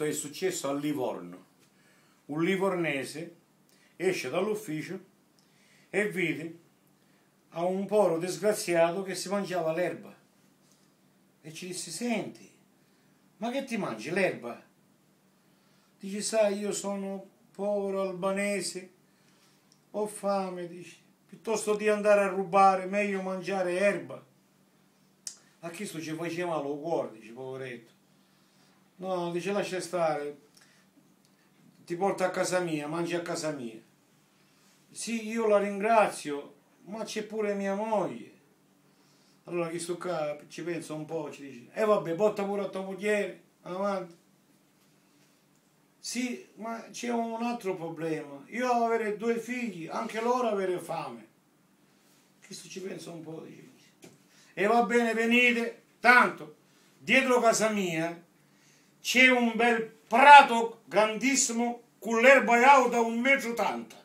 questo è successo a Livorno. Un livornese esce dall'ufficio e vede a un poro disgraziato che si mangiava l'erba. E ci disse, senti, ma che ti mangi l'erba? Dice, sai, io sono povero albanese, ho fame, dice, piuttosto di andare a rubare, meglio mangiare erba. A questo ci faceva lo cuore, dice, poveretto. No, dice, lascia stare, ti porto a casa mia, mangi a casa mia. Sì, io la ringrazio, ma c'è pure mia moglie. Allora questo qua ci pensa un po', ci dice, e eh vabbè, porta pure a tua moglie, avanti. Sì, ma c'è un altro problema. Io avere due figli, anche loro avere fame. Questo ci pensa un po', dice. E va bene, venite, tanto, dietro casa mia c'è un bel prato grandissimo con l'erba alta un metro tanta.